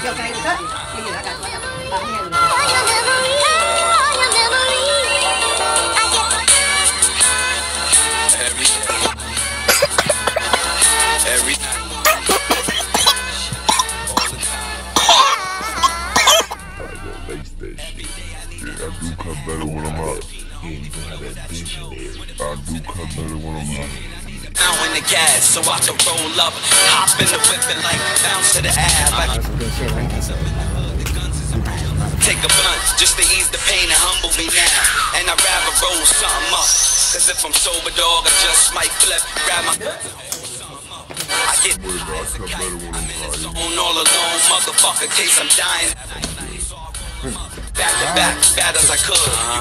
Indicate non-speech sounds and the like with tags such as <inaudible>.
紹介歌っていうなんか場面を。Every night. come better when I'm out. Yeah, you gon' have that. I do come better when I'm out the gas, so I can roll up, hop in the whip and like bounce to the ab. I some good shit right there. take a blunt just to ease the pain and humble me now. And I'd rather roll something up. Cause if I'm sober, dog, I just might flip, grab my. I get Boy, but I cut better when I'm high. on all alone, motherfucker, case I'm dying. <laughs> Back to back, bad as I could.